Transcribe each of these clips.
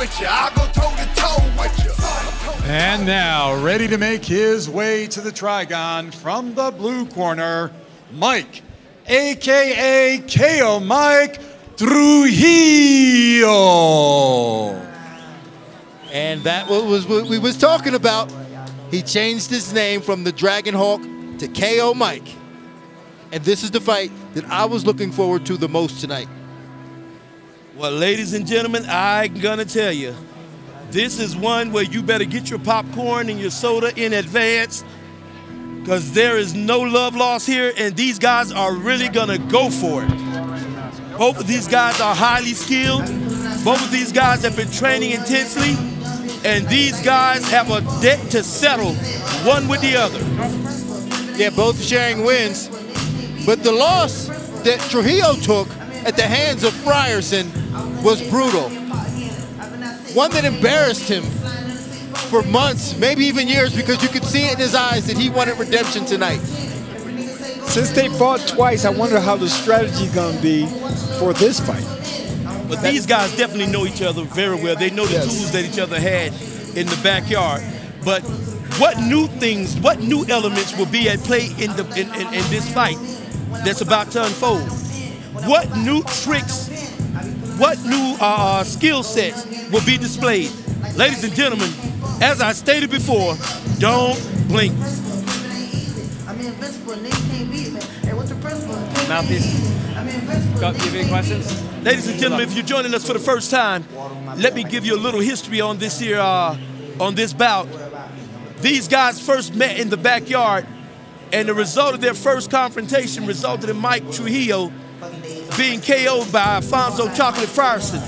with you. I'll go toe to toe with you. And now, ready to make his way to the Trigon from the blue corner, Mike, aka KO Mike Trujillo. And that was what we was talking about. He changed his name from the Dragon Hawk to KO Mike. And this is the fight that I was looking forward to the most tonight. Well, ladies and gentlemen, I'm gonna tell you, this is one where you better get your popcorn and your soda in advance because there is no love lost here, and these guys are really gonna go for it. Both of these guys are highly skilled. Both of these guys have been training intensely, and these guys have a debt to settle, one with the other. Yeah, both sharing wins. But the loss that Trujillo took at the hands of Frierson was brutal. One that embarrassed him for months, maybe even years, because you could see it in his eyes that he wanted redemption tonight. Since they fought twice, I wonder how the strategy is going to be for this fight. But these guys definitely know each other very well. They know the Yes. tools that each other had in the backyard. But what new things, what new elements will be at play in the in, in, in this fight that's about to unfold? What new tricks, what new uh, skill sets will be displayed? Ladies and gentlemen, as I stated before, don't blink. I mean, invincible, niggas can't beat me. Hey, what's the principle? Mouthpiece. I mean, invincible. Got, you any questions? Ladies and gentlemen, if you're joining us for the first time, let me give you a little history on this here, uh, on this bout. These guys first met in the backyard, and the result of their first confrontation resulted in Mike Trujillo being KO'd by Alfonso Chocolate Frierson.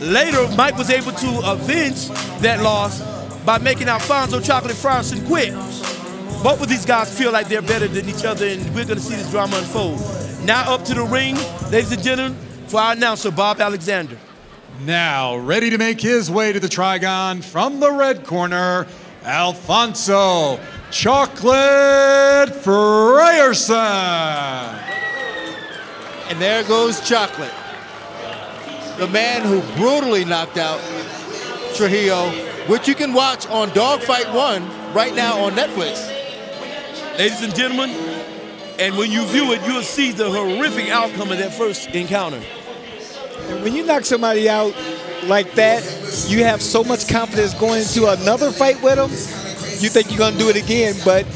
Later, Mike was able to avenge that loss by making Alfonso Chocolate Frierson quit. Both of these guys feel like they're better than each other, and we're going to see this drama unfold. Now up to the ring, ladies and gentlemen, for our announcer, Bob Alexander. Now, ready to make his way to the Trigon from the red corner, Alfonso Chocolate Frierson. And there goes Chocolate. The man who brutally knocked out Trujillo, which you can watch on Dogfight 1 right now on Netflix. Ladies and gentlemen, and when you view it, you'll see the horrific outcome of that first encounter. And when you knock somebody out like that, you have so much confidence going into another fight with them. You think you're going to do it again, but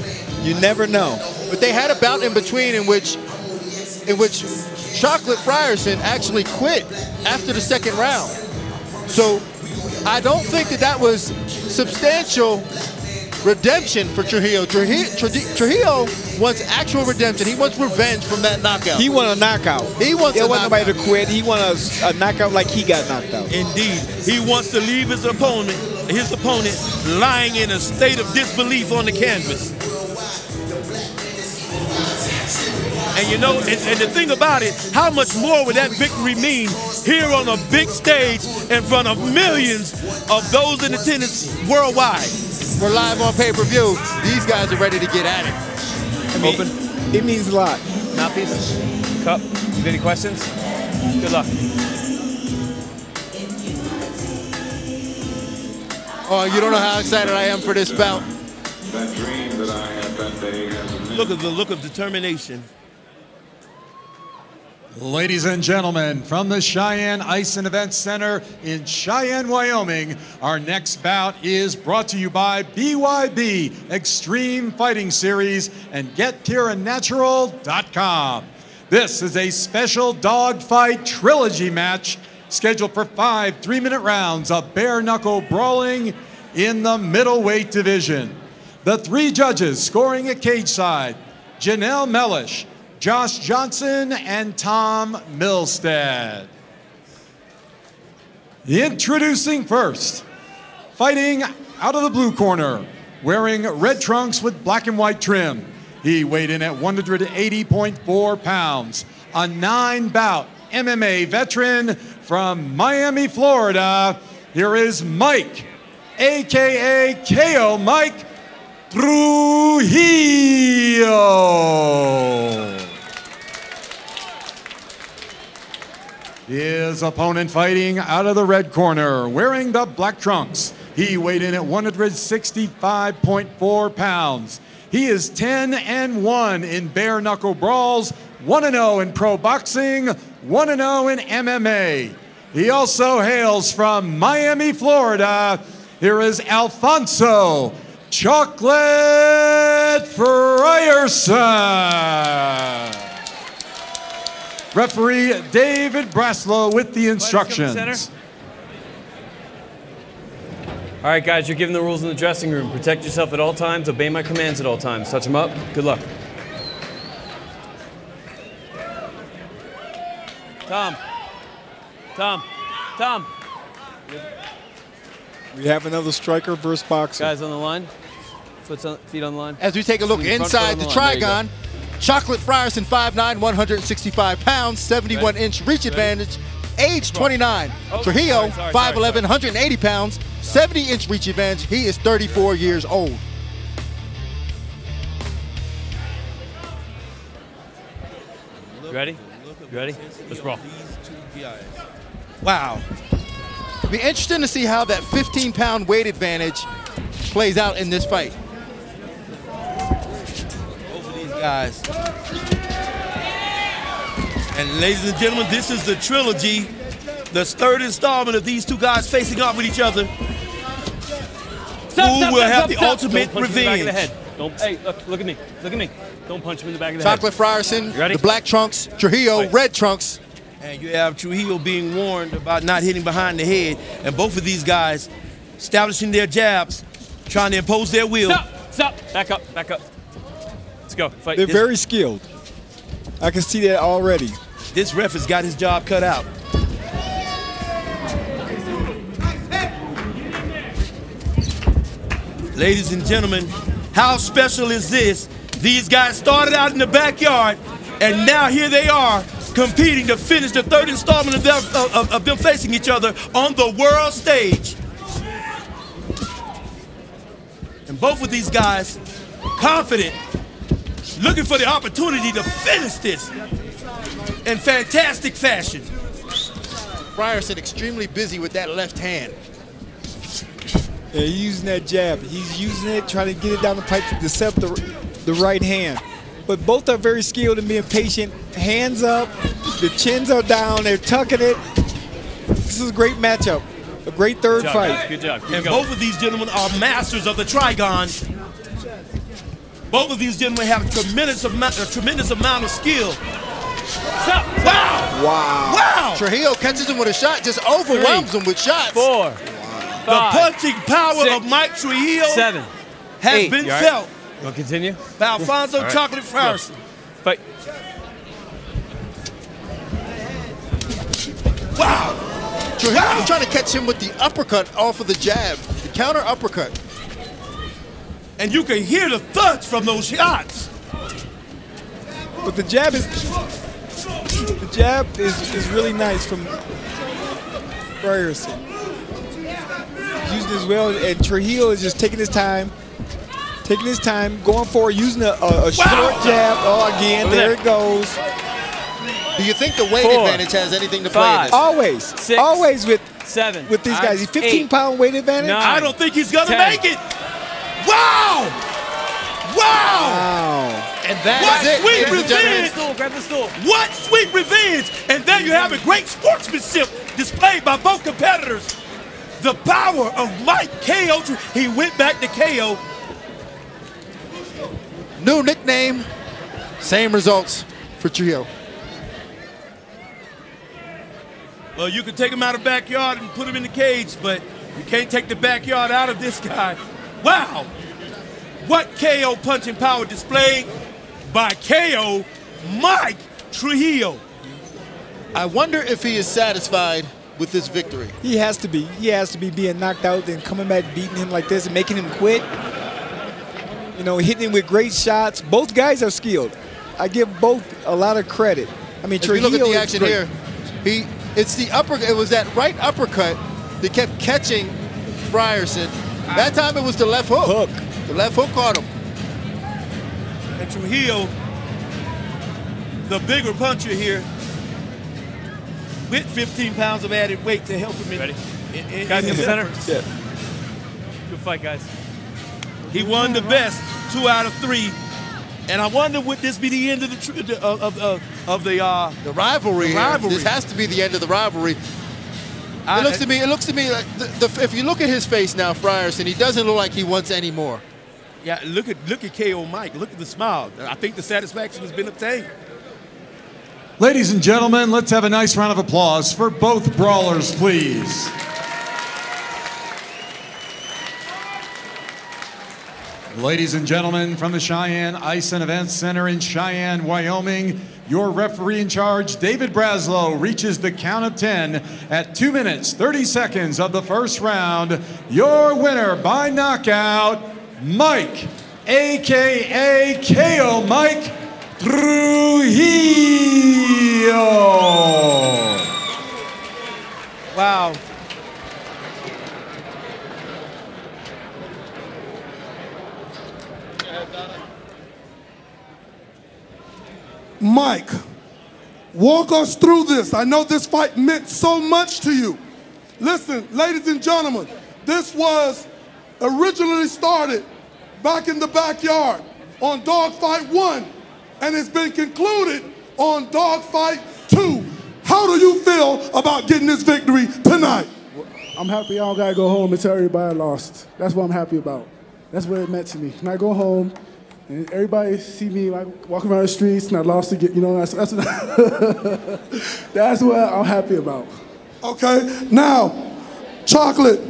you never know. But they had a bout in between in which in which Chocolate Frierson actually quit after the second round. So I don't think that that was substantial redemption for Trujillo. Trujillo, Trujillo- Trujillo wants actual redemption. He wants revenge from that knockout. He want a knockout. He wants He a want knockout. nobody to quit. He wants a, a knockout like he got knocked out. Indeed, he wants to leave his opponent, his opponent, lying in a state of disbelief on the canvas. And you know, and, and the thing about it, how much more would that victory mean here on a big stage in front of millions of those in attendance worldwide? We're live on pay-per-view. These guys are ready to get at it. I mean, It means a lot. Mouthpiece, cup. You got any questions? Good luck. Oh, you don't know how excited I am for this bout. Look at the look of determination. Ladies and gentlemen, from the Cheyenne Ice and Event Center in Cheyenne, Wyoming, our next bout is brought to you by BYB Extreme Fighting Series and GetTierraNatural.com. This is a special dogfight trilogy match scheduled for five three minute rounds of bare knuckle brawling in the middleweight division. The three judges scoring at cage side Janelle Mellish, Josh Johnson, and Tom Milstead. Introducing first, fighting out of the blue corner, wearing red trunks with black and white trim. He weighed in at 180.4 pounds, a nine bout MMA veteran from Miami, Florida. Here is Mike, aka KO Mike Trujillo. His opponent fighting out of the red corner, wearing the black trunks. He weighed in at 165.4 pounds. He is 10 and 1 in bare knuckle brawls, 1 and 0 in pro boxing, 1 and 0 in MMA. He also hails from Miami, Florida. Here is Alfonso Chocolate Frierson. Referee David Braslow with the instructions. All right, guys, you're given the rules in the dressing room. Protect yourself at all times. Obey my commands at all times. Touch them up. Good luck. Tom. Tom. Tom. We have another striker versus boxer. Guys on the line. Foot on, feet on the line. As we take a look inside on the line. There you go. Trigon, Chocolate Frierson, 5'9", 165 pounds, 71 inch reach advantage, age 29. Oh, Trujillo, sorry, sorry, sorry, 5'11", sorry. 180 pounds, 70 inch reach advantage. He is 34 years old. You ready? You ready? Let's roll. Wow. It'll be interesting to see how that 15 pound weight advantage plays out in this fight. Both of these guys. And ladies and gentlemen, this is the trilogy, the third installment of these two guys facing off with each other. Stop, Who stop, will stop, have stop, the stop. ultimate Don't punch him in the back of the revenge? head. Don't. Hey, look, look at me. Look at me. Don't punch him in the back of the Chocolate head. Frierson, You ready? the black trunks, Trujillo, Fight. red trunks. And you have Trujillo being warned about not hitting behind the head. And both of these guys establishing their jabs, trying to impose their will. Stop. Stop. Back up. Back up. Let's go. Fight. They're This- very skilled. I can see that already. This ref has got his job cut out. Ladies and gentlemen, how special is this? These guys started out in the backyard, and now here they are competing to finish the third installment of them, of, of them facing each other on the world stage. And both of these guys confident, looking for the opportunity to finish this in fantastic fashion. Frierson extremely busy with that left hand. Yeah, he's using that jab. He's using it, trying to get it down the pipe to intercept the, the right hand. But both are very skilled in being patient. Hands up, the chins are down, they're tucking it. This is a great matchup. A great third Good fight. Good job. Keep And going. both of these gentlemen are masters of the Trigon. Both of these gentlemen have a tremendous amount, a tremendous amount of skill. Stop. Wow! Wow. Wow! Trujillo catches him with a shot, just overwhelms him with shots. Four. Five, The punching power six, of Mike Trujillo Seven. has eight. been You right? felt We'll continue. by Alfonso right. Chocolate Frierson. Fight. Wow! Trujillo Wow. trying to catch him with the uppercut off of the jab, the counter uppercut. And you can hear the thuds from those shots. But the jab is the jab is, is really nice from Frierson. He's using it as well, and Trujillo is just taking his time, taking his time, going forward, using a, a, a short jab. Oh, again, Over there there. it goes. Do you think the weight Four. advantage has anything to play in this? Always, Six. always with Seven. with these guys. He's 15 Eight. pound weight advantage. Nine. I don't think he's gonna Ten. make it. Wow! Wow! Wow. And that What is it, sweet Grab the stool. Grab the stool. What sweet revenge! And there you have it, great sportsmanship displayed by both competitors. The power of Mike KO. He went back to KO. New nickname, same results for Trujillo. Well, you can take him out of the backyard and put him in the cage, but you can't take the backyard out of this guy. Wow! What KO punching power displayed by KO Mike Trujillo. I wonder if he is satisfied with this victory. He has to be. He has to be being knocked out, then coming back, beating him like this, and making him quit. You know, hitting him with great shots. Both guys are skilled. I give both a lot of credit. I mean, If you look at the action here, he it's the upper. It was that right uppercut that kept catching Frierson. That time it was the left hook. Hook. The left hook caught him. And Trujillo, the bigger puncher here, with 15 pounds of added weight to help him in, Ready? in, in, Guys in in the center. efforts. Yeah. Good fight, guys. He won the best, two out of three. And I wonder would this be the end of the of of, of, of the uh, The rivalry. The rivalry. This has to be the end of the rivalry. I- It looks to me. It looks to me like the, the, if you look at his face now, Frierson, he doesn't look like he wants any more. Yeah, look at look at KO Mike. Look at the smile. I think the satisfaction has been obtained. Ladies and gentlemen, let's have a nice round of applause for both brawlers, please. Ladies and gentlemen, from the Cheyenne Ice and Events Center in Cheyenne, Wyoming, your referee in charge, David Braslow, reaches the count of 10 at 2 minutes, 30 seconds of the first round. Your winner by knockout, Mike, aka KO Mike Trujillo. Wow. Mike, walk us through this. I know this fight meant so much to you. Listen, ladies and gentlemen, this was originally started back in the backyard on Dogfight 1 and it's been concluded on Dogfight 2. How do you feel about getting this victory tonight? I'm happy I don't gotta go home and tell everybody I lost. That's what I'm happy about. That's what it meant to me. When I go home and everybody see me like walking around the streets and I lost again, you know, that's that's, that's what I'm happy about. Okay, now, Chocolate,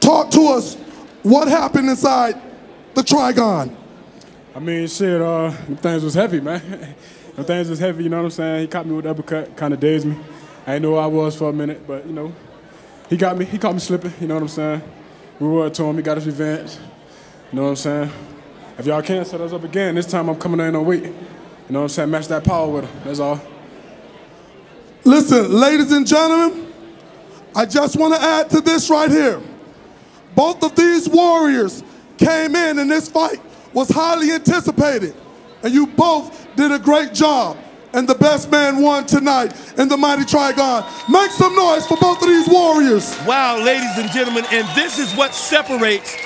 talk to us. What happened inside the Trigon? I mean, shit, uh, them things was heavy, man. them things was heavy, you know what I'm saying? He caught me with the uppercut, kind of dazed me. I didn't know where I was for a minute, but, you know, he got me, he caught me slipping, you know what I'm saying? We were to him, he got his revenge, you know what I'm saying? If y'all can set us up again, this time I'm coming in on weight. You know what I'm saying? Match that power with him, that's all. Listen, ladies and gentlemen, I just want to add to this right here. Both of these warriors came in, and this fight was highly anticipated. And you both did a great job. And the best man won tonight in the Mighty Trigon. Make some noise for both of these warriors. Wow, ladies and gentlemen, and this is what separates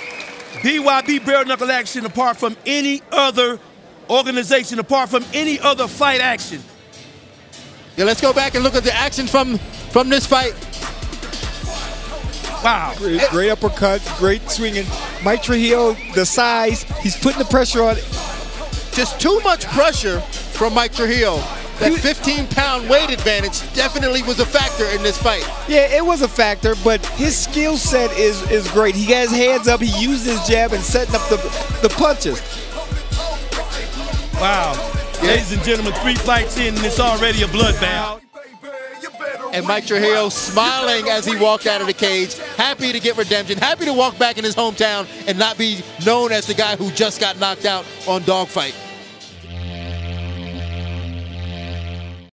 BYB Bare Knuckle Action apart from any other organization, apart from any other fight action. Yeah, let's go back and look at the action from from this fight. Wow. Great, great uppercuts, great swinging. Mike Trujillo, the size, he's putting the pressure on. Just too much pressure from Mike Trujillo. That 15 pound weight advantage definitely was a factor in this fight. Yeah, it was a factor, but his skill set is is great. He has hands up, he used his jab and setting up the the punches. Wow. Ladies and gentlemen, three fights in and it's already a bloodbath. And Mike Trujillo smiling as he walked out of the cage, happy to get redemption, happy to walk back in his hometown and not be known as the guy who just got knocked out on Dogfight.